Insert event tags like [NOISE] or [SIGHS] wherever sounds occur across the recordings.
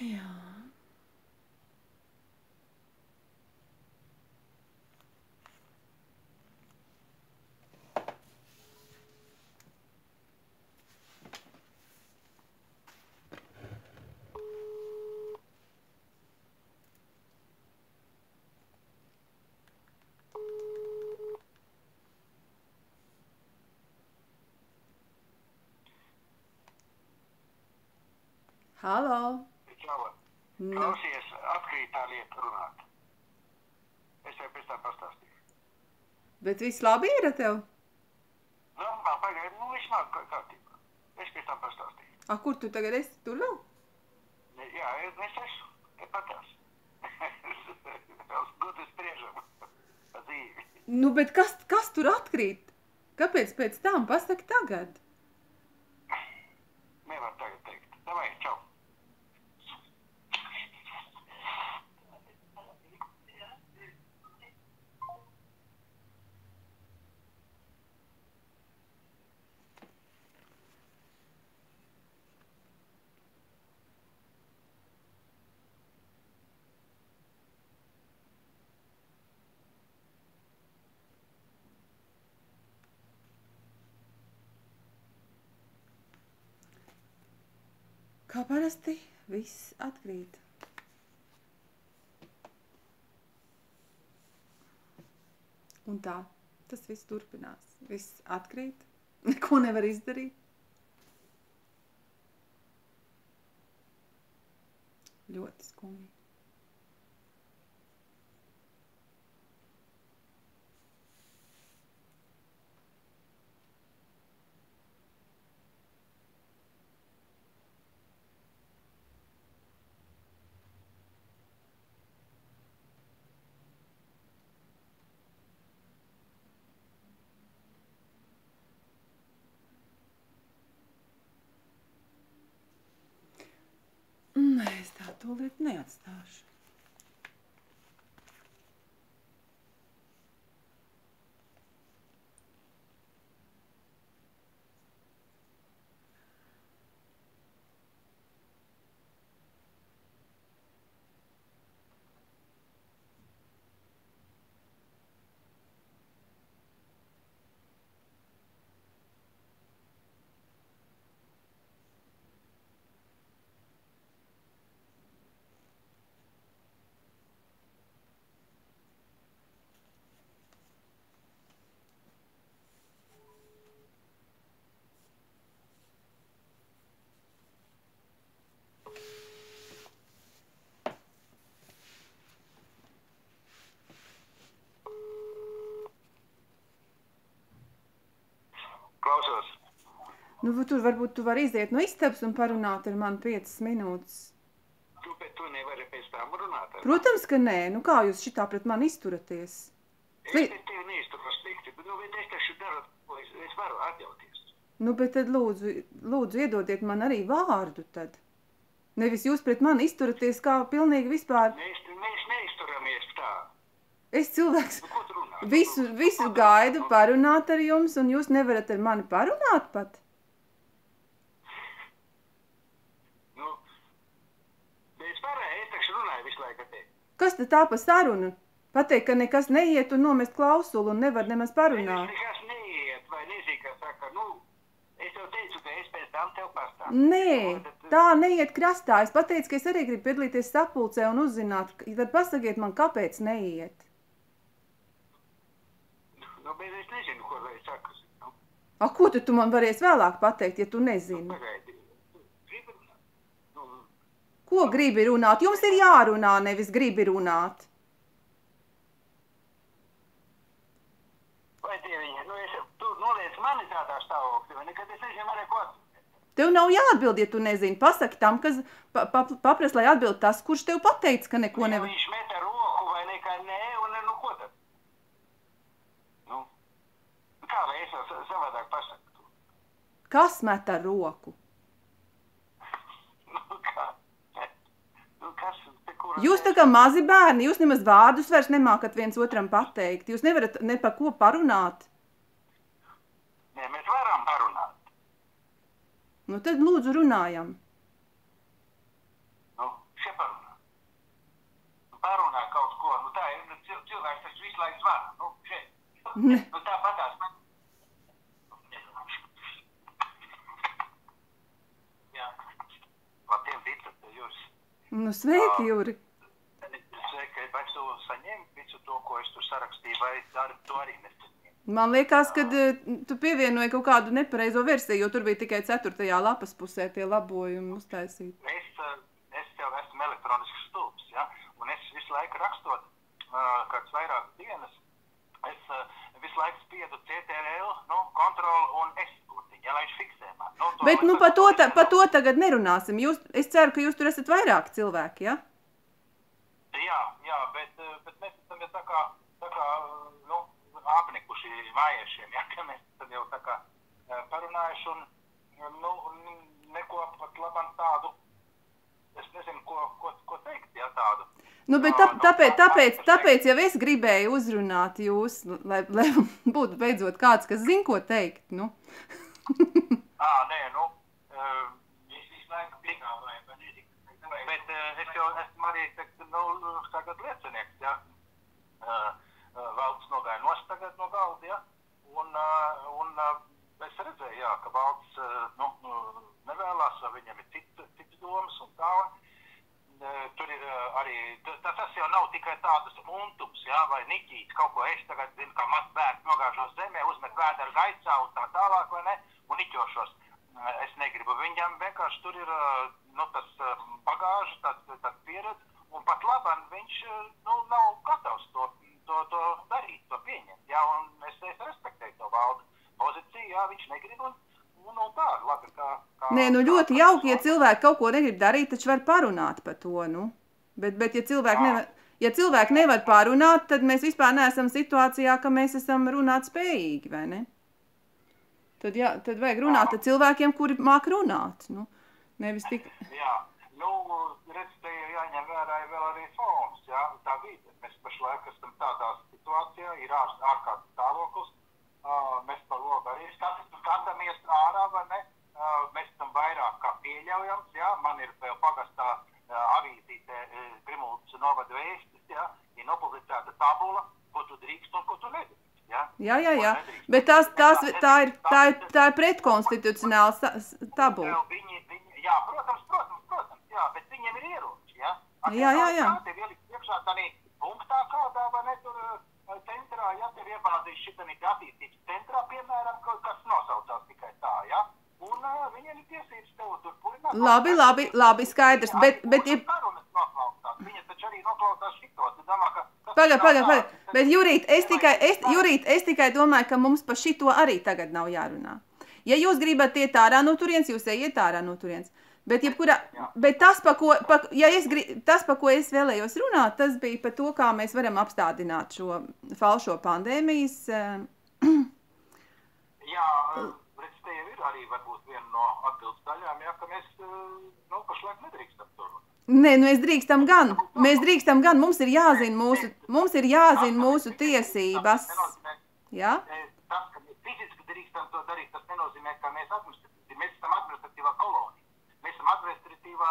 Jā. Halo! Čau. Nu, Klausies, atkrīt tā lieta runāt. Es tev pēc tam pastāstīšu. bet viss labi ir ar tev? Nu, man pagaid, nu, viss nav kā- kārtībā. Es pēc tam pastāstīšu. A, kur tu tagad esi? Tur? Ne, Jā, es es esmu. Es patās. [LAUGHS] Gudri spriežam. Dzīvi. Nu, bet kas, kas tur atkrīt? Kāpēc pēc tam? Pasaki tagad. Nevar tagad teikt. Davai, čau. Kā parasti, viss atkrīt. Un tā, tas viss turpinās. Viss atkrīt, [LAUGHS] neko nevar izdarīt. Ļoti skumji. Nē, es tā tūlīt neatstāšu. Nu, tur varbūt tu vari iziet no istabas un parunāt ar mani piecas minūtes. Tu, bet tu nevari pēc tam runāt. ar Protams, ka nē. Nu, kā jūs šitā pret mani izturaties? Es Li- te tevi neizturu slikti, bet, nu, bet es taču daru, ko es, es varu atļauties. Nu, bet tad lūdzu, lūdzu iedodiet man arī vārdu tad. Nevis jūs pret mani izturaties kā pilnīgi vispār. Mēs, mēs neizturamies tā. Es cilvēks Nu, visu, Nu, visu gaidu nu, parunāt ar jums, un jūs nevarat ar mani parunāt pat. Nu, es varēju, es taču runāju visu laiku ar tevi. Kas tad tā pa sarunu? Pateikt, ka nekas neiet un nomest klausulu un nevar nemaz parunāt. nekas neiet, vai nezinu, kas saka, nu, es tev teicu, ka es pēc tam tev pastāstīšu. Nē, Tad, tā neiet krastā. Es pateicu, ka es arī gribu piedalīties sapulcē un uzzināt, tad pasakiet man, kāpēc neiet. Nu, bet es nezinu, ko lai saku. Nu, A, ko tad tu man varēsi vēlāk pateikt, ja tu nezini? pagaidi. Nu, Ko gribi runāt? Jums ir jārunā, nevis gribi runāt. nu. Tev nav jāatbild, ja tu nezini. Pasaki tam, kas pa, pa, paprast, lai atbild tas, kurš tev pateica, ka neko Ja nevar. viņš meta roku vai nekā nē, un nu ko tad? Nu, kā lai es savādāk pasaku? Kas met ar roku? Jūs tā kā mazi bērni, jūs nemaz vārdus vairs nemākat viens otram pateikt. Jūs nevarat ne pa ko parunāt. Nē, mēs varam parunāt. Nu tad lūdzu runājam. Nu, še parunā. Nu, parunā kaut ko. Nu tā ir, nu, cilvēks taču visu laiku zvana. Nu, še. Ne. Nu tā patās man. Jā. Labdien, Vita, jūs. Nu sveiki, Jūri. Uh, vai ar to arī nesaņēmi? Man liekas, ka eh, tu pievienoji kaut kādu nepareizo versiju, jo tur bija tikai 4. lapas pusē tie labojumi uztaisīti. Es, eh, es jau esmu elektronisks stulbs, ja? un es visu laiku rakstot, uh, kāds vairākas dienas, es visu laiku spiedu CTRL, nu, kontrolu un S kurtiņu, ja, lai viņš fiksē man. Nu, to Bet, nu, es- par to, ta, par to tagad nerunāsim. Jūs, es ceru, ka jūs tur esat vairāk cilvēki, ja? Jā, jā, bet, eh, bet mēs esam jau tā kā, tā kā nu, mājiešiem, ja, [LAUGHS] ka mēs esam jau tā kā eh, parunājuši un, nu, un neko pat labam tādu, es nezinu, ko, ko, ko teikt, ja tādu. Nu, bet tā, tāpēc, tāpēc, tāpēc jau es gribēju uzrunāt jūs, lai, lai [LAUGHS] būtu beidzot kāds, kas zina, ko teikt. Nu. [LAUGHS] Ā, nē, nu, eh, es visu laiku piegāvāju, bet nezinu. Bet es jau esmu arī, nu, tagad liecinieks, ja. Eh, eh, Valds nogāja nost tagad no galda, ja. Un, eh, un eh, es redzēju, jā, ka eh, nu, nu, nevēlās, vai viņam ir cits, cits domas un tā. Tur ir arī, ta- ta- tas jau nav tikai tādas untums, jā, vai niķīts, kaut ko es tagad zinu, kā mazs bērns nogāžos zemē, uzmet vēdera gaisā un tā tālāk, vai ne, un niķošos. Es negribu, viņam vienkārši tur ir, nu, tas bagāža, tas, tas pieredze, un pat labam viņš, nu, nav gatavs to, to, to darīt, to pieņemt, jā, un es, es respektēju to valdu pozīciju, jā, viņš negrib, un, un, un tā, labi, kā, kā. Nē, nu ļoti kā- jauki, ja cilvēki kaut ko negrib darīt, taču var parunāt par to. Nu. Bet, bet ja, cilvēki nevar, ja cilvēki nevar parunāt, tad mēs vispār neesam situācijā, ka mēs esam runāt spējīgi, vai ne? Tad, jā, tad vajag runāt ar cilvēkiem, kuri māk runāt. Nu. Nevis tik... Jā, nu, redz, te ir jāņem vērā vēl arī fons, jā, tā vide. Mēs pašlaik esam tādā situācijā, ir ār, ārkārtas stāvoklis, uh, mēs pa logu arī skat- skatāmies ārā, vai ne? Uh, mēs esam vairāk kā pieļaujams, jā, man ir vēl pagastā uh, avīzīte uh, Grimultas novada vēstis, jā, ir nopublicēta tabula, ko tu drīkst un ko tu nedrīkst, jā. Jā, jā, jā. Bet tās, tās, tā, ir, tā, ir, tā ir pretkonstitucionāla tabula. Viņi, viņi, jā, protams, protams, protams, jā, bet viņiem ir ieroči, jā. Jā, jā, jā. Kā tev ielikt priekšā tādā punktā kādā, vai ne, tur eh, centrā, ja tev iebāzīs šitam ir attīstības centrā, piemēram, kaut kas nosaucās tikai tā, jā. Un uh, viņiem ir tiesības tev tur purināt. Labi, labi, labi, skaidrs, bet, bet, ja, viņa taču arī noklausās šito, tu domā, ka... Pagaid, pagaid, pagaid. Bet, Jurīt, es tikai, es, Jurīt, es tikai domāju, ka mums par šito arī tagad nav jārunā. Ja jūs gribat iet ārā no turienes, jūs ejiet ārā no turienes. Bet, jebkurā, bet tas, pa ko, pa, ja es gri, tas, pa ko es vēlējos runāt, tas bija par to, kā mēs varam apstādināt šo falšo pandēmijas. eh, Jā, redz, te jau ir arī varbūt viena no atbildes daļām, jā, ka mēs, eh, nu, pašlaik nedrīkstam tur. Nē, nu mēs drīkstam gan, mēs drīkstam gan, mums ir jāzina mūsu, mums ir jāzina mūsu tiesības. Eh, tas, ka mēs fiziski drīkstam to darīt, tas nenozīmē, ka mēs administratīvi, mēs esam administratīvā kolonija. Administratīvā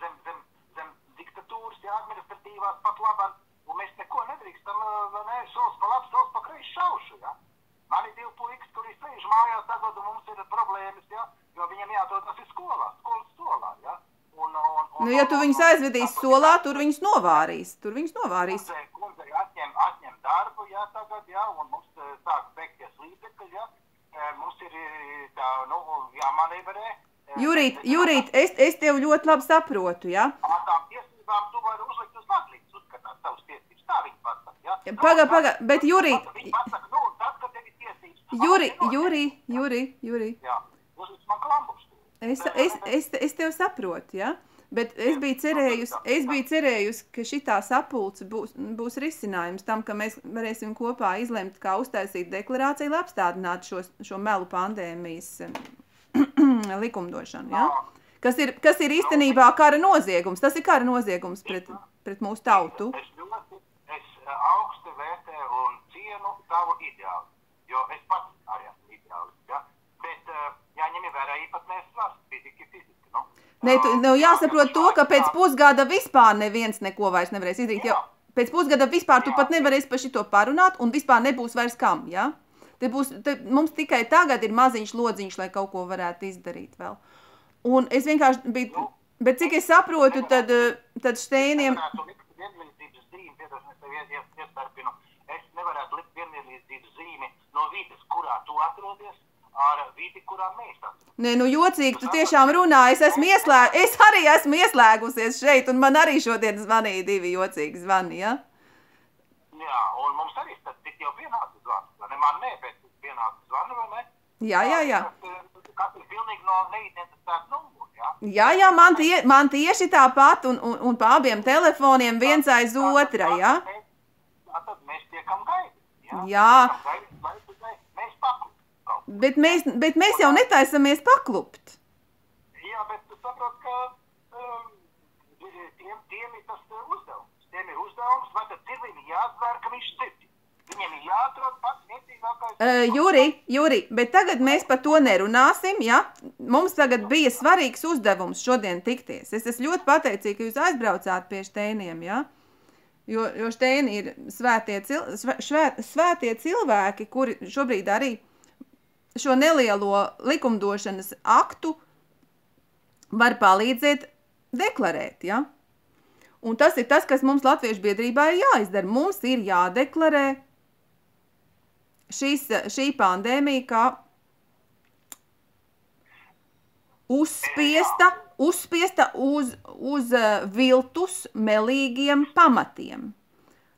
zem, zem, zem diktatūras, jā, administratīvās pat labāk, un mēs neko nedrīkstam, eh, ne, solis pa labi, solis pa kreisi šaušu, jā. Man ir divi puikas, kuri sēž mājās tagad, mums ir problēmas, jā, jo viņiem jādodas ir skolā, skolas solā, jā. Un, un, un, Nu, ja tu viņus aizvedīsi solā, tur viņus novārīs. Tur viņus novārīs. Kundzei, kundzei atņem, atņem darbu, jā, tagad, jā, un mums eh, sāk beigties līdzekļi, jā. Eh, Mums ir tā, nu, jāmanevrē. Jurīt, Jurīt, es, es tev ļoti labi saprotu, jā? Ar tām tiesībām tu vari uzlikt uz naglītes, uzskatāt savas tiesības. Tā viņi pasaka. Ja, paga, paga, bet Jurīt- Viņi pasaka, nu, tad, kad tev ir tiesības. Juri, Juri, Juri, Juri. Jā, uzlic man klambus. Es, es, es, es tev saprotu, ja? Bet es biju cerējusi, es biju cerējusi, ka šitā sapulce būs, būs risinājums tam, ka mēs varēsim kopā izlemt, kā uztaisīt deklarāciju, lai apstādinātu šo, šo melu pandēmijas likumdošanu, ja? Kas ir, kas ir īstenībā kara noziegums. Tas ir kara noziegums pret, pret mūsu tautu. Es ļoti, es eh, augsti vērtēju un cienu tavu ideālu, jo es pats arī esmu ideāls, ja? Bet uh, jāņem vērā īpatnēs svars, fiziki, fiziki, nu. Nē, tu, nu, jāsaprot to, ka pēc pusgada vispār neviens neko vairs nevarēs izdarīt. Jo, Pēc pusgada vispār tu pat nevarēsi par šito parunāt, un vispār nebūs vairs kam, ja? Te būs, te, mums tikai tagad ir maziņš lodziņš, lai kaut ko varētu izdarīt vēl. Un es vienkārši biju, bet cik es saprotu, tad, tad piedošana, es nevarētu likt vienlīdzības zīmi no vīdes, kurā tu atrodies, ar vīdi, kurā mēs atrodamies. nē, nu jocīgi, tu tiešām runā, es esmu ieslēg, es arī esmu ieslēgusies šeit, un man arī šodien zvanīja divi jocīgi zvani, ja? Jā, un mums arī tad tik jau pienāca ne? Man nē, bet pienāca zvani, vai ne? Jā, jā, jā. Kas ir pilnīgi no neidentificēta numura, jā? Jā, jā, man, tie, man tieši tāpat, un, un, un pa abiem telefoniem viens aiz otra, ja? Jā, tad mēs tiekam gaidi, jā? Mēs ko. Bet mēs, bet mēs jau netaisamies paklupt. Jā, bet tu saproti, ka um, tiem, tiem ir tas uh, uzdevums. Tiem ir uzdevums, vai tad cilvēkam jāatvēr, ka viņš dzird. Viņiem ir jāatrod pats niecīgākais. Uh, Juri, Juri, bet tagad mēs par to nerunāsim, ja? Mums tagad bija svarīgs uzdevums šodien tikties. Es esmu ļoti pateicīga, ka jūs aizbraucāt pie Steiniem, ja? Jo, jo Steini ir svētie, cil, svē, švēt, svētie cilvēki, kuri šobrīd arī šo nelielo likumdošanas aktu var palīdzēt deklarēt, ja? Un tas ir tas, kas mums Latviešu biedrībā ir jāizdara. Mums ir jādeklarē šīs, šī pandēmija kā uzspiesta, uzspiesta uz, uz uh, viltus melīgiem pamatiem.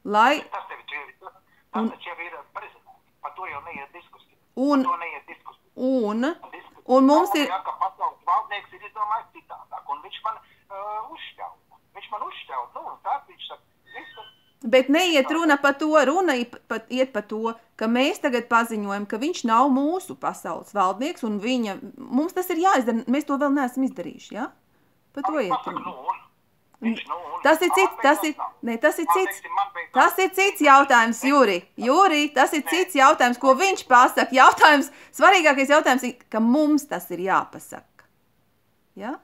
Lai, Tas tev ir, tas, taču ir prezidents. Par to jau neiet diskusija. Un- Par to neiet diskusija. un, Diskusija. un mums ir, Jā, ka pasaules valdnieks ir izdomājis citādāk, un viņš man uh, uzšķauta. Viņš man uzšķauta, nu, un tā viņš saka, visu, bet neiet runa par to, runa iet par to, ka mēs tagad paziņojam, ka viņš nav mūsu pasaules valdnieks, un viņa, mums tas ir jāizdara, mēs to vēl neesam izdarījuši, ja? Par to iet runa. un. Un. Tas ir cits, tas ir, ne, tas ir cits, tas ir cits jautājums, Juri. Juri, tas ir cits jautājums, ko viņš pasaka. Jautājums, svarīgākais jautājums ir, ka mums tas ir jāpasaka. Ja?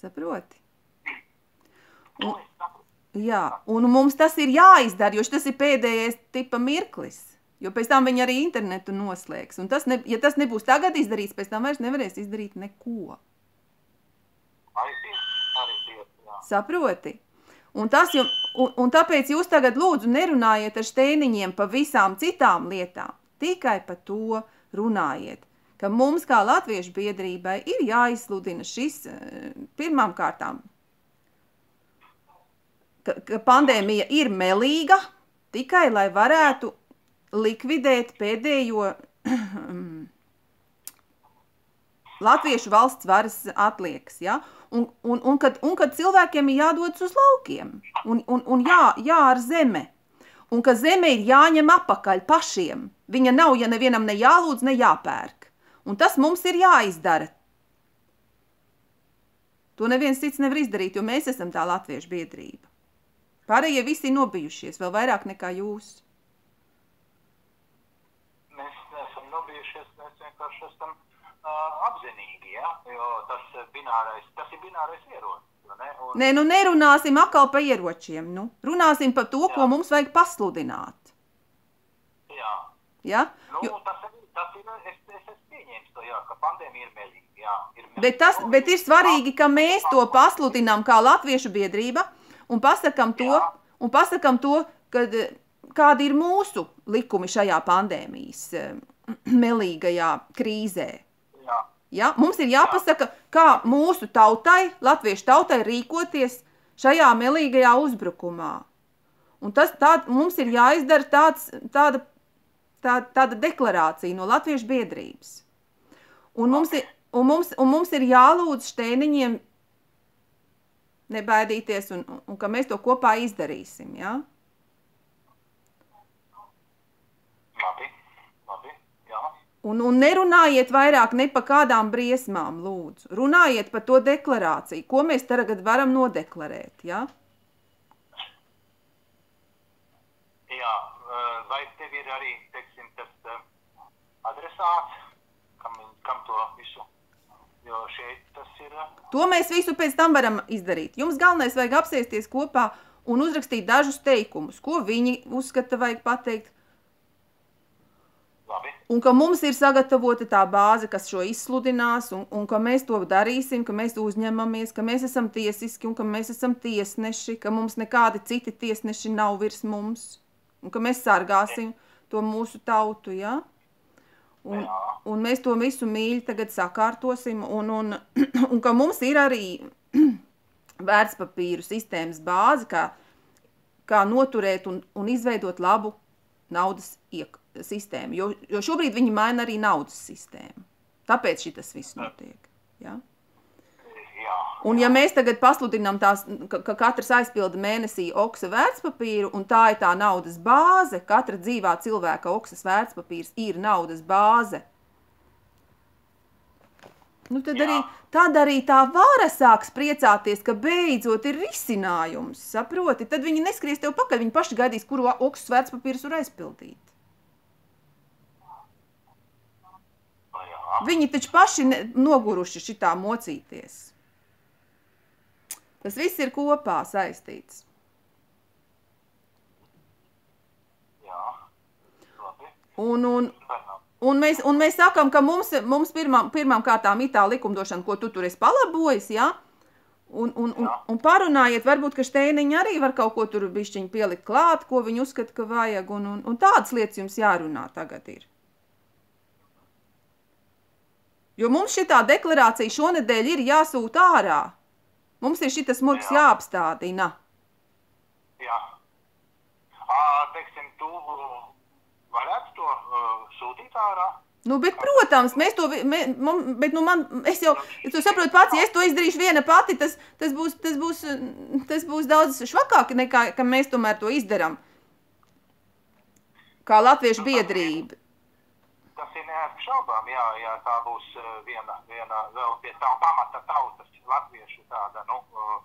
Saproti? Saprotu. Jā, un mums tas ir jāizdara, jo tas ir pēdējais tipa mirklis. Jo pēc tam viņi arī internetu noslēgs. Un tas, ne, ja tas nebūs tagad izdarīts, pēc tam vairs nevarēs izdarīt neko. Tie, jā. Saproti? Un, tas, jum, un, un tāpēc jūs tagad lūdzu nerunājiet ar steiniņiem par visām citām lietām. Tikai par to runājiet. Ka mums, kā Latviešu biedrībai, ir jāizsludina šis eh, pirmām kārtām, ka, ka pandēmija ir melīga tikai lai varētu likvidēt pēdējo [CLEARS THROAT] Latviešu valsts varas atliekas. Ja? Un, un, un, kad, un kad cilvēkiem ir jādodas uz laukiem un, un, un jā, jā ar zeme. Un ka zeme ir jāņem apakaļ pašiem. Viņa nav, ja nevienam ne jālūdz, ne jāpērk. Un tas mums ir jāizdara. To neviens cits nevar izdarīt, jo mēs esam tā latviešu biedrība. Pārējie visi ir nobijušies, vēl vairāk nekā jūs. Mēs neesam nobijušies, mēs vienkārši esam uh, apzinīgi, ja? jo tas, binārais, tas ir binārais ierocis. Ne? Un, Nē, nu nerunāsim atkal par ieročiem. Nu. Runāsim par to, ko Jā. mums vajag pasludināt. jā, Ja? nu, Jo, tas, ir, tas ir, es, es esmu pieņēmis to, jā, ka pandēmija ir melīga. Jā, ir melīga. bet, tas, bet ir svarīgi, ka mēs to pasludinām kā Latviešu biedrība un pasakam to, Jā. un pasakam to kad, eh, kādi ir mūsu likumi šajā pandēmijas eh, [CLEARS THROAT] melīgajā krīzē. Jā, Ja? Mums ir jāpasaka, kā mūsu tautai, latviešu tautai rīkoties šajā melīgajā uzbrukumā. Un tas tā, mums ir jāizdara tāds, tāda, tā, tāda deklarācija no latviešu biedrības. Un mums, ir, un, mums, un mums ir jālūdz steiniņiem nebaidīties un, un, un ka mēs to kopā izdarīsim. Ja? labi, labi, jā. Un, un nerunājiet vairāk ne par kādām briesmām, lūdzu. Runājiet par to deklarāciju, ko mēs tagad varam nodeklarēt. Ja? Jā, uh, vai tev ir arī, teiksim, tas uh, adresāts, kam, kam to visu, jo šeit To mēs visu pēc tam varam izdarīt. Jums galvenais vajag apsēsties kopā un uzrakstīt dažus teikumus, ko viņi uzskata vajag pateikt, Labi. un ka mums ir sagatavota tā bāze, kas šo izsludinās, un, un ka mēs to darīsim, ka mēs uzņemamies, ka mēs esam tiesiski, un ka mēs esam tiesneši, ka mums nekādi citi tiesneši nav virs mums, un ka mēs sargāsim to mūsu tautu, ja? Un, Jā. un mēs to visu mīļi tagad sakārtosim, un, un, [CLEARS THROAT] un ka mums ir arī [CLEARS THROAT] vērtspapīru sistēmas bāze, kā, kā noturēt un, un izveidot labu naudas iek, sistēmu. Jo, jo šobrīd viņi maina arī naudas sistēmu. Tāpēc šis viss notiek. Ja? Jā. Un ja mēs tagad pasludinām tās, ka, ka katrs aizpilda mēnesī oksa vērtspapīru, un tā ir tā naudas bāze, katra dzīvā cilvēka oksas vērtspapīrs ir naudas bāze, nu tad, Jā. arī, tad arī tā vara sāks priecāties, ka beidzot ir risinājums, saproti? Tad viņi neskries tev pakaļ, viņi paši gaidīs, kuru oksas vērtspapīrus var aizpildīt. Jā. Viņi taču paši ne, noguruši šitā mocīties. Tas viss ir kopā saistīts. Jā. Un, un, un, mēs, un mēs sakām, ka mums, mums pirmām, pirmām kārtām ir tā likumdošana, ko tu tur esi palabojis, ja? Un, un, un, Jā. un parunājiet, varbūt, ka Steiniņa arī var kaut ko tur bišķiņ pielikt klāt, ko viņi uzskata, ka vajag, un, un, un tādas lietas jums jārunā tagad ir. Jo mums šitā deklarācija šonedēļ ir jāsūt ārā. Mums ir šitas muļks Jā. jāapstādina. Jā. Ā, teiksim, tu uh, varētu to uh, sūtīt ārā? Nu, bet, protams, mēs to, mē, mum, bet, nu, man, es jau, tu saproti pats, ja es to izdarīšu viena pati, tas, tas, būs, tas, būs, tas būs daudz švakāk nekā, ka mēs tomēr to izdaram. Kā latviešu biedrība. Tas ir neapšaubām, jā, jā, tā būs uh, viena, viena vēl pie tā pamata tautas latviešu tāda, nu, uh,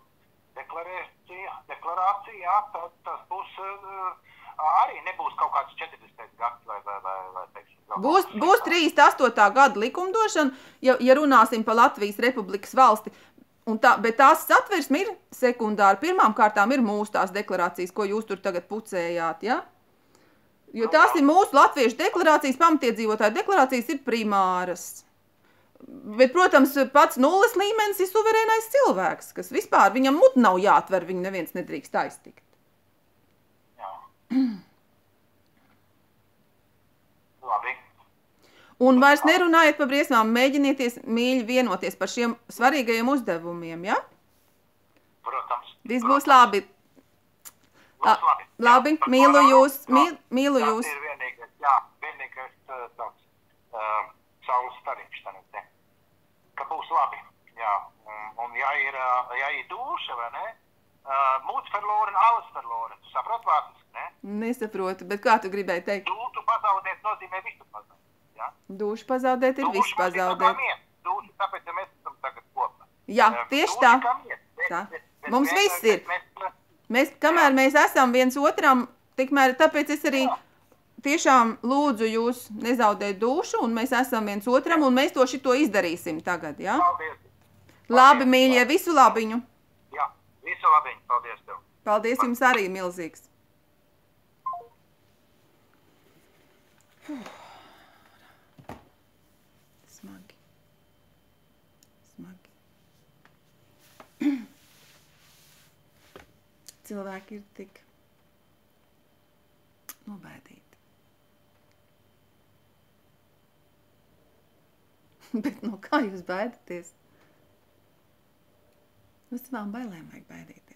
deklarācija, deklarācija, jā, tad tas būs uh, arī nebūs kaut kāds 40. gads vai, vai, vai, vai teiksim, Būs, būs cits. 38. gada likumdošana, ja, ja runāsim par Latvijas Republikas valsti. Un tā, bet tās satversme ir sekundāra. Pirmām kārtām ir mūsu tās deklarācijas, ko jūs tur tagad pucējāt. Ja? Jo tās ir mūsu latviešu deklarācijas, pamatiedzīvotāju deklarācijas ir primāras. Bet, protams, pats nulles līmenis ir suverēnais cilvēks, kas vispār viņam mut nav jāatver, viņu neviens nedrīkst aiztikt. Jā. Labi. Un vairs nerunājiet par briesmām, mēģinieties mīļi vienoties par šiem svarīgajiem uzdevumiem, ja? Protams. Viss būs labi. Būs labi. labi, Jā, par mīlu jūs, mīl- mīlu tas jūs. ir vienīgais, jā, vienīgais uh, tāds uh, saules stariņš ne? Ka būs labi, jā. Un, un ja ir, uh, ja ir duša, vai ne? Uh, Mūts verloren, alles verloren. Tu saprot vārds, ne? Nesaprotu, bet kā tu gribēji teikt? Dūtu pazaudēt nozīmē visu pazaudēt, jā? Dušu pazaudēt ir nozīmē kā pazaudēt. Dūšu, tāpēc, ja mēs esam tagad kopā. Jā, Um, tieši duša tā. Bet- Tā. bet Mums mēs- viss ir. mēs- Mēs, kamēr mēs esam viens otram, tikmēr tāpēc es arī Jā. tiešām lūdzu jūs nezaudēt dušu, un mēs esam viens otram, un mēs to šito izdarīsim tagad, ja? Paldies. Labi, mīļie, visu labiņu! Jā, visu labiņu. Paldies tev. Paldies jums arī milzīgs! Smagi. Smagi. Cilvēki ir tik nobaidīti. [LAUGHS] Bet no kā jūs baidaties? No savām bailēm vajag baidīties.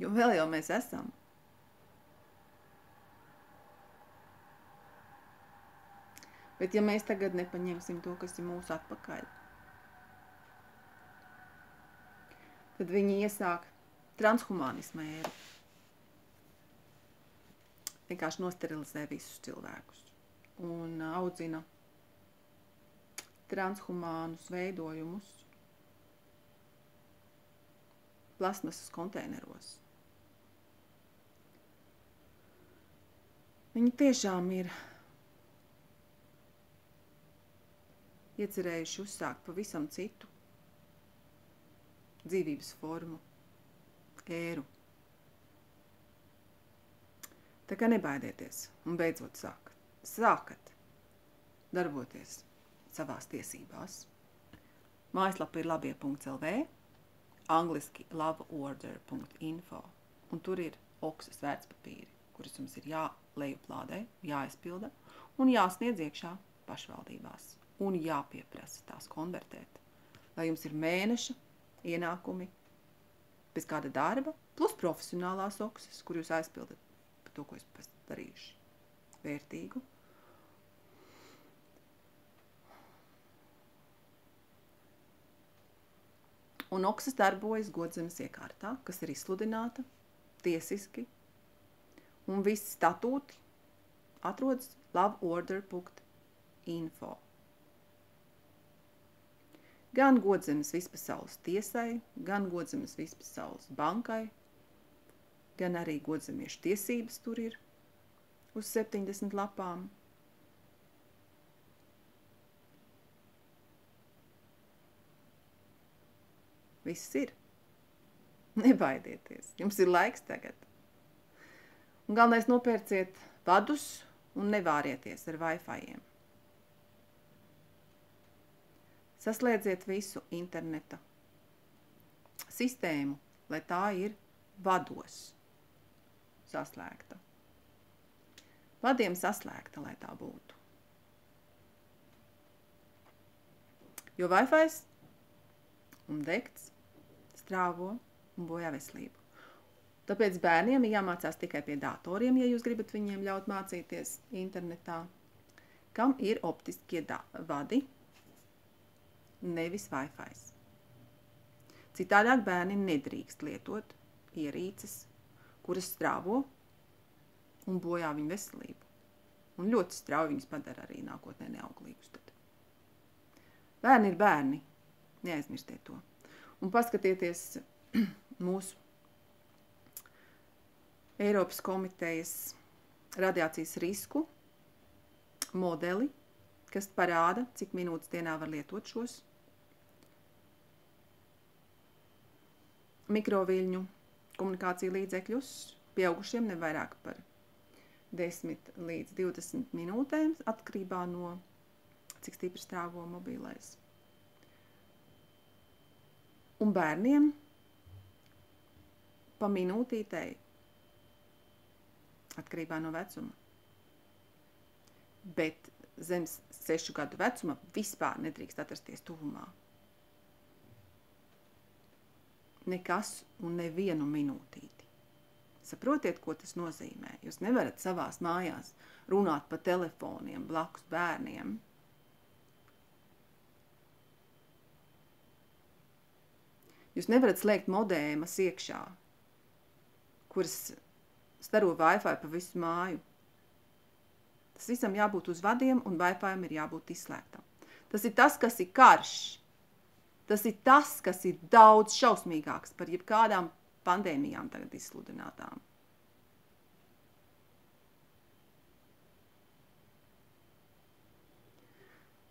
Jo vēl jau mēs esam. Bet ja mēs tagad nepaņemsim to, kas ir mūsu atpakaļ, tad viņi iesāk transhumānismu ēru. Vienkārši nosterilizē visus cilvēkus un audzina transhumānus veidojumus, plasmasas konteineros. Viņi tiešām ir iecerējuši uzsākt pavisam citu dzīvības formu, ēru. Tā kā nebaidieties un beidzot sākat, sākat darboties savās tiesībās. Mājaslapa ir labie.lv, angliski loveorder.info, un tur ir oksas vērtspapīri, kurus jums ir jālejuplādē, jāizpilda un jāsniedz iekšā pašvaldībās un jāpieprasa tās konvertēt, lai jums ir mēneša ienākumi pēc kāda darba, plus profesionālās okses, kur jūs aizpildat par to, ko esat darījuši vērtīgu. Un okses darbojas godzemes iekārtā, kas ir izsludināta tiesiski, un visi statūti atrodas loveorder.info gan godzemes vispasaules tiesai, gan godzemes vispasaules bankai, gan arī godzemiešu tiesības tur ir uz 70 lapām. Viss ir. Nebaidieties, jums ir laiks tagad. Galvenais nopērciet vadus un nevārieties ar Wi-Fi. Saslēdziet visu interneta sistēmu, lai tā ir vados saslēgta. Vadiem saslēgta, lai tā būtu. Jo Wi-Fi un dekts strāvo un bojā veselību. Tāpēc bērniem ir jāmācās tikai pie datoriem, ja jūs gribat viņiem ļaut mācīties internetā, kam ir optiskie vadi, nevis Wi-Fi. Citādāk bērni nedrīkst lietot ierīces, kuras strāvo un bojā viņu veselību. Un ļoti strauji viņus padara arī nākotnē neauglīgus. Tad. Bērni ir bērni, neaizmirstiet to. Un paskatieties [CLEARS THROAT] mūsu Eiropas komitejas radiācijas risku modeli, kas parāda, cik minūtes dienā var lietot šos mikroviļņu komunikāciju līdzekļus pieaugušiem ne vairāk par 10 līdz 20 minūtēm atkarībā no cik stipri stāvo mobilais. Un bērniem pa minūtītei atkarībā no vecuma. Bet zem sešu gadu vecuma vispār nedrīkst atrasties tuvumā. Nekas un nevienu minūtīti. Saprotiet, ko tas nozīmē. Jūs nevarat savās mājās runāt pa telefoniem blakus bērniem. Jūs nevarat slēgt modēmas iekšā, kuras staro Wi-Fi pa visu māju. Tas visam jābūt uz vadiem un Wi-Fi ir jābūt izslēgtam. Tas ir tas, kas ir karš. Tas ir tas, kas ir daudz šausmīgāks par jebkādām pandēmijām tagad izsludinātām.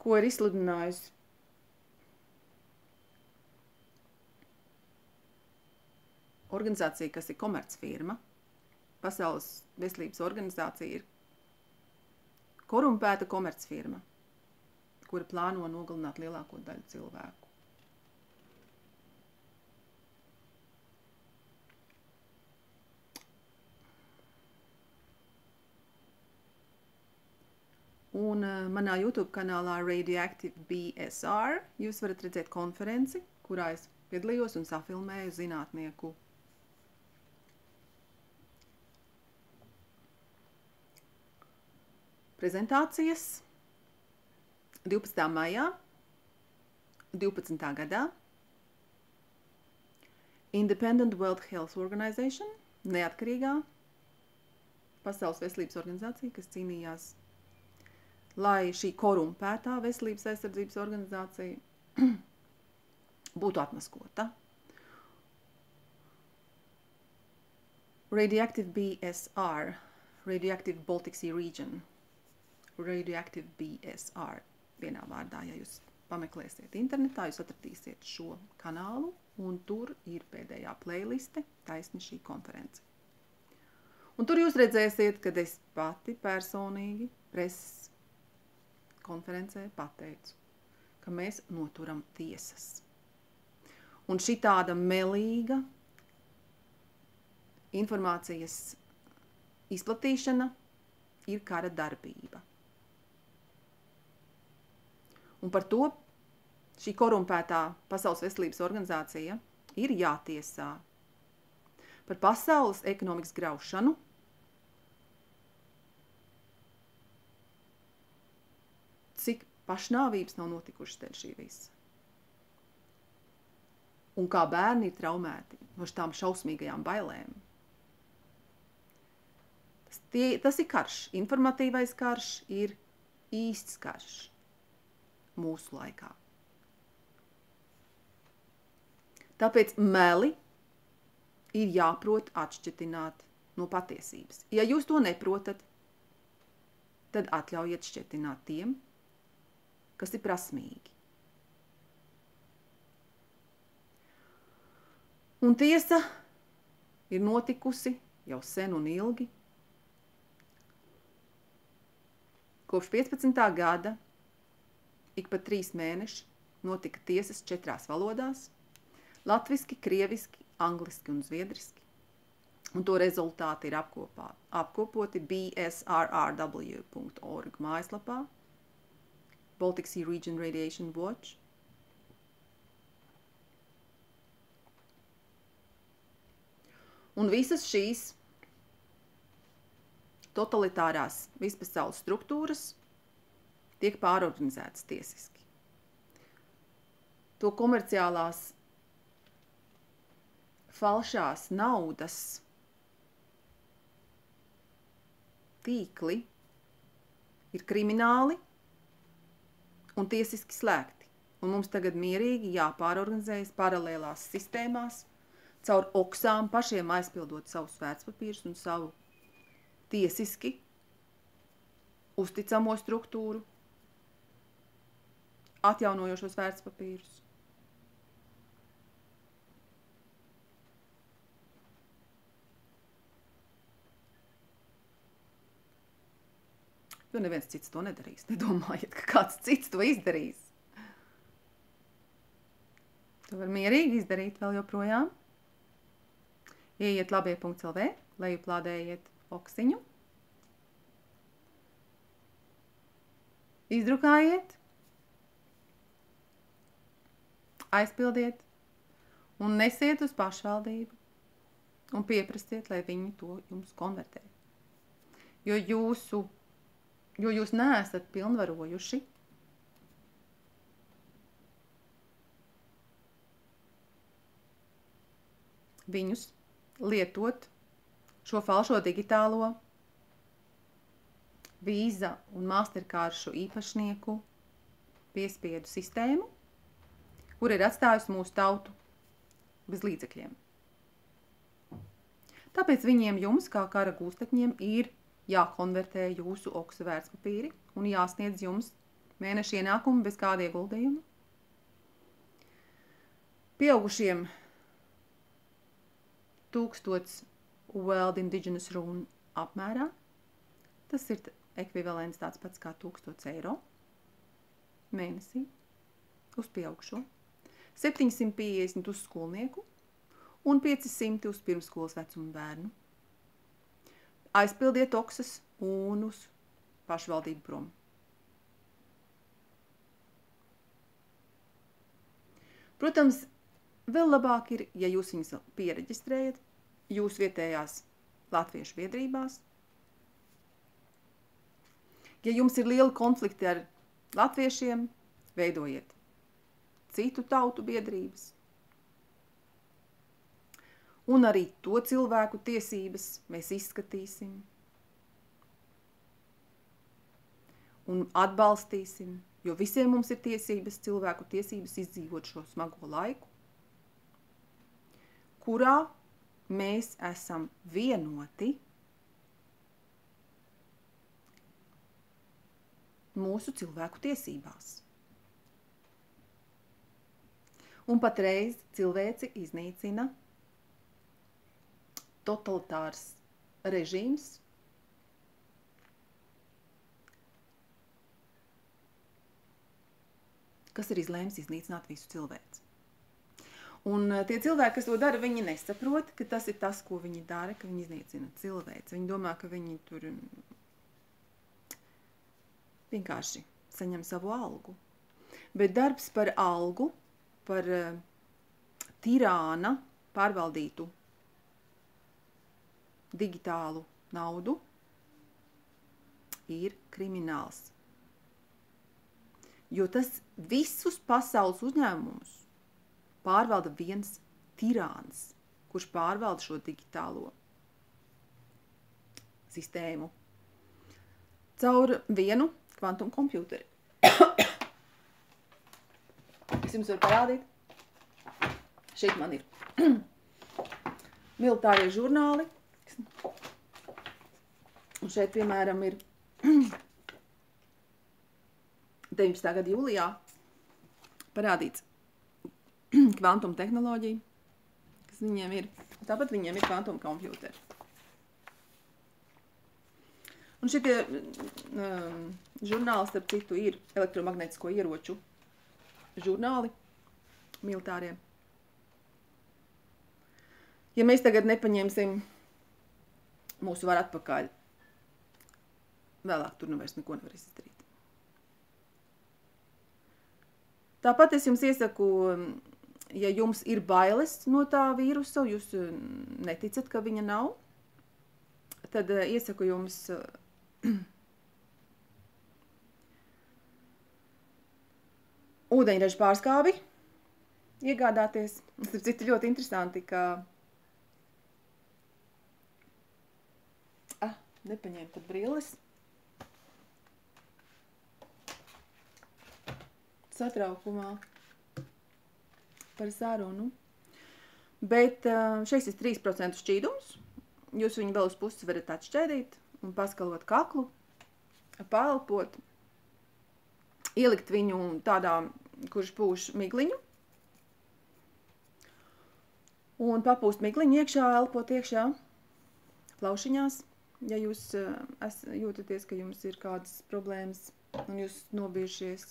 Ko ir izsludinājusi organizācija, kas ir komercfirma, Pasaules veselības organizācija ir korumpēta komercfirma, kura plāno nogalināt lielāko daļu cilvēku. Un uh, manā YouTube kanālā Radioactive BSR jūs varat redzēt konferenci, kurā es piedalījos un safilmēju zinātnieku prezentācijas 12. maijā 12. gadā Independent World Health Organization, neatkarīgā pasaules veselības organizācija, kas cīnījās lai šī korumpētā veselības aizsardzības organizācija [CLEARS THROAT] būtu atmaskota. Radioactive BSR, Radioactive Baltic Sea Region, Radioactive BSR. Vienā vārdā, ja jūs pameklēsiet internetā, jūs atradīsiet šo kanālu, un tur ir pēdējā playliste taisni šī konference. Un tur jūs redzēsiet, kad es pati personīgi preses konferencē pateicu, ka mēs noturam tiesas. Un šī tāda melīga informācijas izplatīšana ir kara darbība. Un par to šī korumpētā Pasaules veselības organizācija ir jātiesā. Par pasaules ekonomikas graušanu. Cik pašnāvības nav notikušas dēļ šī visa. Un kā bērni ir traumēti no šām šausmīgajām bailēm. Tas, tie, tas ir karš. Informatīvais karš ir īsts karš mūsu laikā. Tāpēc meli ir jāprot atšķitināt no patiesības. Ja jūs to neprotat, tad atļaujiet šķietināt tiem, kas ir prasmīgi. Un tiesa ir notikusi jau sen un ilgi. Kopš 15. gada ik pa trīs mēneši notika tiesas četrās valodās - latviski, krieviski, angliski un zviedriski. Un to rezultāti ir apkopā, apkopoti bsrrw.org mājaslapā Baltic Sea Region Radiation Watch. Un visas šīs totalitārās vispasaules struktūras tiek pārorganizētas tiesiski. To komerciālās falšās naudas tīkli ir krimināli un tiesiski slēgti. Un mums tagad mierīgi jāpārorganizējas paralēlās sistēmās, caur oksām pašiem aizpildot savus vērtspapīrus un savu tiesiski uzticamo struktūru, atjaunojošos vērtspapīrus. Jo neviens cits to nedarīs. Nedomājiet, ka kāds cits to izdarīs. To var mierīgi izdarīt vēl joprojām. Ieiet labie.lv, lejuplādējiet oksiņu. Izdrukājiet, aizpildiet un nesiet uz pašvaldību un pieprastiet, lai viņi to jums konvertē. Jo jūsu jo jūs neesat pilnvarojuši viņus lietot šo falšo digitālo vīza un masterkāršu īpašnieku piespiedu sistēmu, kur ir atstājusi mūsu tautu bez līdzekļiem. Tāpēc viņiem jums, kā kara gūstekņiem, ir jākonvertē jūsu oksa vērtspapīri un jāsniedz jums mēneša ienākumi bez kāda ieguldījuma. Pieaugušiem tūkstots World Indigenous Rune apmērā. Tas ir ekvivalents tāds pats kā 1000 eiro mēnesī uz pieaugšo, 750 uz skolnieku un 500 uz pirmskolas vecumu bērnu aizpildiet oksas un uz pašvaldību prom. Protams, vēl labāk ir, ja jūs viņus pieregistrējat jūsu vietējās latviešu biedrībās. Ja jums ir liela konflikti ar latviešiem, veidojiet citu tautu biedrības un arī to cilvēku tiesības mēs izskatīsim un atbalstīsim, jo visiem mums ir tiesības, cilvēku tiesības izdzīvot šo smago laiku, kurā mēs esam vienoti mūsu cilvēku tiesībās. Un patreiz cilvēci iznīcina totalitārs režīms, kas ir izlēms iznīcināt visu cilvēci. Un uh, tie cilvēki, kas to dara, viņi nesaprot, ka tas ir tas, ko viņi dara, ka viņi iznīcina cilvēci. Viņi domā, ka viņi tur vienkārši saņem savu algu. Bet darbs par algu, par uh, tirāna pārvaldītu digitālu naudu, ir krimināls. Jo tas visus pasaules uzņēmumus pārvalda viens tirāns, kurš pārvalda šo digitālo sistēmu caur vienu kvantum kompjūteri. [COUGHS] es jums varu parādīt. Šeit man ir [CLEARS THROAT] militārie žurnāli. Un šeit, piemēram, ir [CLEARS THROAT] 19. gada jūlijā parādīts [CLEARS THROAT] kvantuma tehnoloģija, kas viņiem ir. Tāpat viņiem ir kvantuma kompjūteri. Un šitie um, žurnāli, starp citu, ir elektromagnētisko ieroču žurnāli militārie. Ja mēs tagad nepaņemsim mūsu varu atpakaļ, vēlāk tur nu vairs neko nevar izdarīt. Tāpat es jums iesaku, ja jums ir bailes no tā vīrusa, jūs eh, neticat, ka viņa nav, tad eh, iesaku jums ūdeņraža pārskābi iegādāties. Tas ir ļoti interesanti, ka ah, nepaņēmu pat brilles. Satraukumā par sarunu. Bet šeit ir 3% šķīdums. Jūs viņu vēl uz pusi varat atšķēdīt un paskalot kaklu, paelpot, ielikt viņu tādā, kurš pūš migliņu, un papūst migliņu iekšā, elpot iekšā plaušiņās, ja jūs es, jūtaties, ka jums ir kādas problēmas un jūs nobiežies.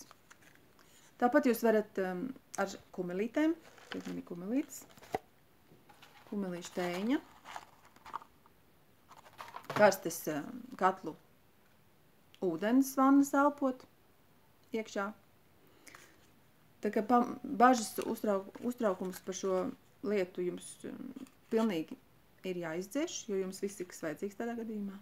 Tāpat jūs varat um, ar kumelītēm, tad ir kumelītes, kumelīšu tēņa, karstes um, katlu ūdens vannas elpot iekšā. Tā kā pa, bažas uztrauk, uztraukums par šo lietu jums um, pilnīgi ir jāizdzēš, jo jums viss ir vajadzīgs tādā gadījumā.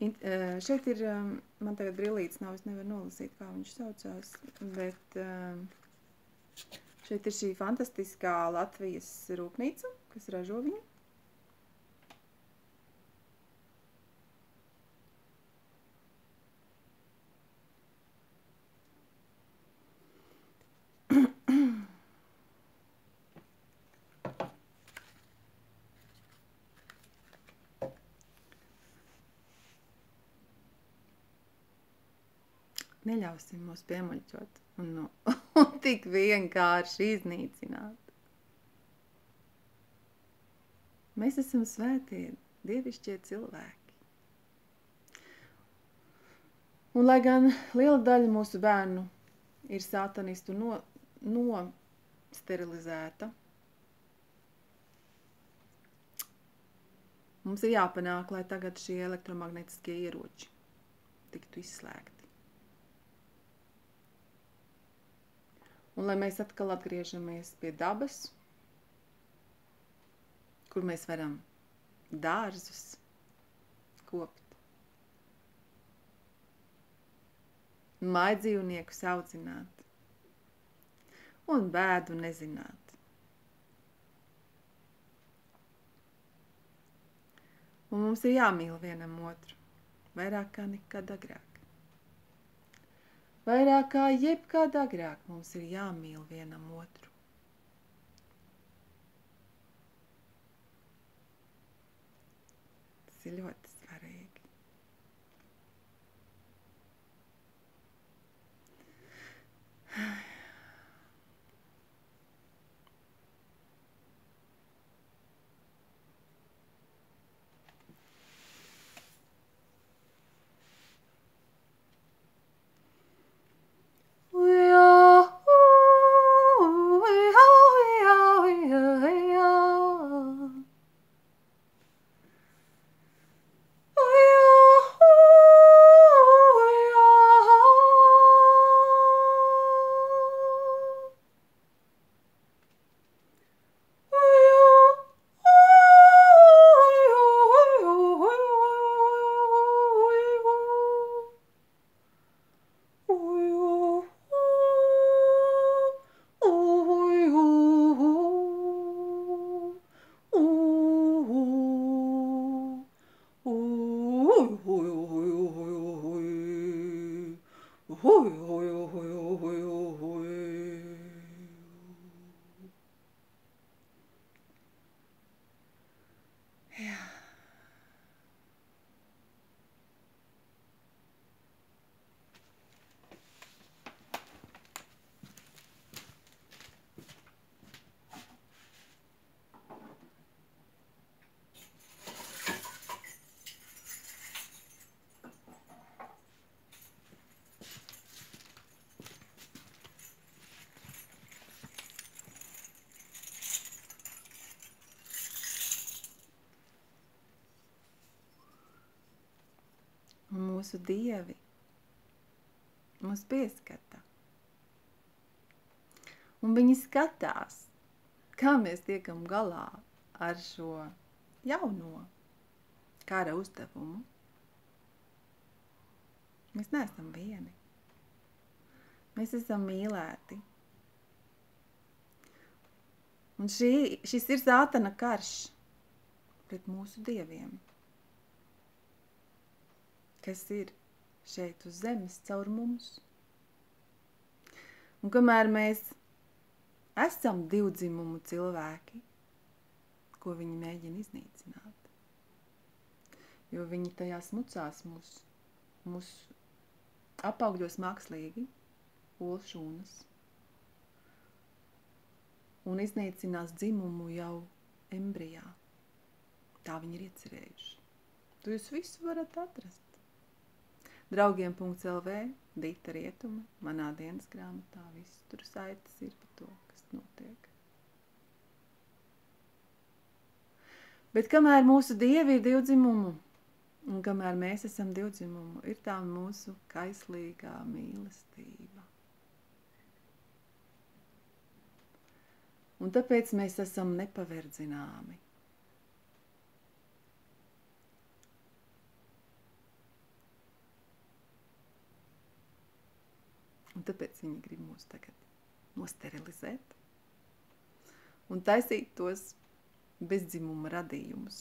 In, uh, šeit ir, um, man tagad brillītes nav, es nevaru nolasīt, kā viņš saucās, bet uh, šeit ir šī fantastiskā Latvijas rūpnīca, kas ražo viņu. Neļausim mūs piemuļķot un, nu, [LAUGHS] un tik vienkārši iznīcināt. Mēs esam svētie, dievišķie cilvēki. Un lai gan liela daļa mūsu bērnu ir satanistu no, nosterilizēta, mums ir jāpanāk, lai tagad šie elektromagnetiskie ieroči tiktu izslēgti. Un lai mēs atkal atgriežamies pie dabas, kur mēs varam dārzus kopt, maidzīvniekus audzināt un bēdu nezināt. Un mums ir jāmīl vienam otru vairāk kā nekad agrāk. Vairāk kā jebkad agrāk mums ir jāmīl vienam otru. Tas ir ļoti svarīgi. Ai. Un mūsu dievi mūs pieskata. Un viņi skatās, kā mēs tiekam galā ar šo jauno kara uzdevumu. Mēs neesam vieni. Mēs esam mīlēti. Un šī, šis ir zātana karš pret mūsu dieviem kas ir šeit uz zemes caur mums. Un kamēr mēs esam divdzimumu cilvēki, ko viņi mēģina iznīcināt, jo viņi tajā smucās mūs, mūs apaugļos mākslīgi, olšūnas, un iznīcinās dzimumu jau embrijā. Tā viņi ir iecerējuši. To jūs visu varat atrast draugiem.lv, Dita Rietuma, manā dienas grāmatā, viss tur saites ir par to, kas notiek. Bet kamēr mūsu dievi ir divdzimumu, un kamēr mēs esam divdzimumu, ir tā mūsu kaislīgā mīlestība. Un tāpēc mēs esam nepaverdzināmi. Un tāpēc viņi grib mūs tagad nosterilizēt un taisīt tos bezdzimuma radījumus.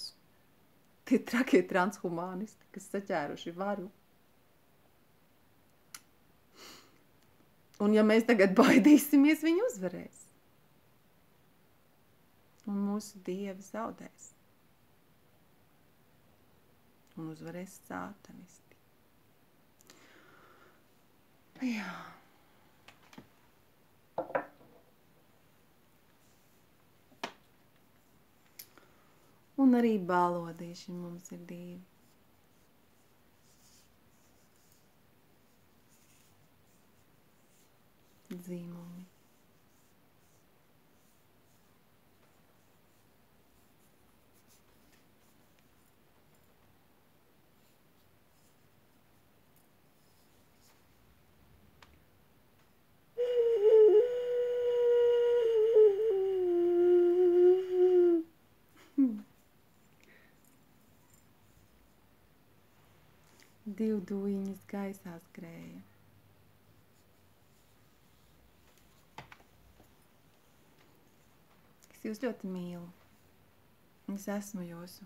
Tie trakie transhumanisti, kas saķēruši varu. Un ja mēs tagad baidīsimies, viņi uzvarēs. Un mūsu dievi zaudēs. Un uzvarēs sātanisti. Jā. Un arī balodīši mums ir divi. Dzīmumi. Divu dūjiņas gaisā skrēja. Es jūs ļoti mīlu. Es esmu jūsu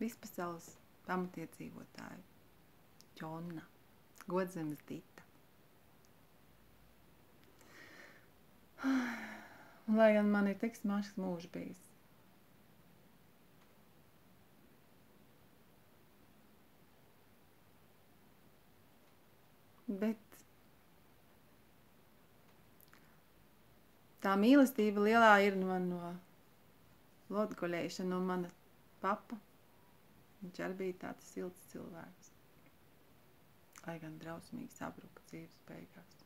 vispasaules pamatiedzīvotāju. Jonna, godzemes dita. Un, [SIGHS] lai gan man ir tik smags mūžs bijis, bet tā mīlestība lielā ir man no lodgoļēšana no mana papa. Viņš arī bija tāds silts cilvēks, lai gan drausmīgi sabruka dzīves beigās.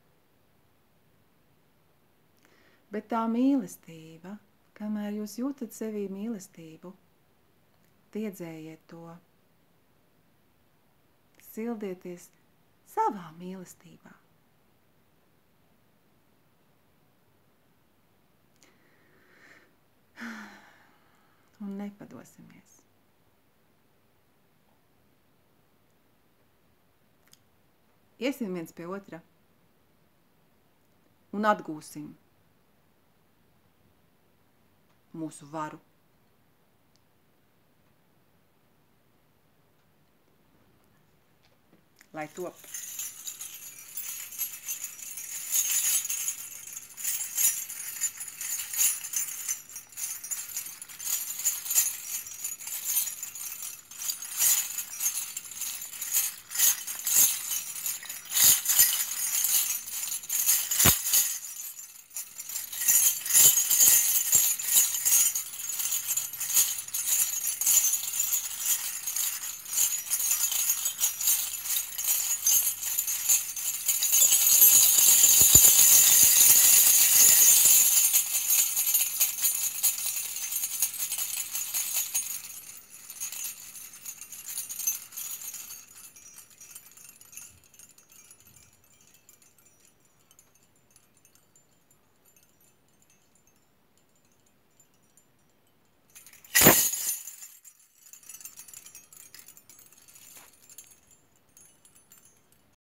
Bet tā mīlestība, kamēr jūs jūtat sevī mīlestību, tiedzējiet to, sildieties savā mīlestībā. Un nepadosimies. Iesim viens pie otra un atgūsim mūsu varu. หลายตัว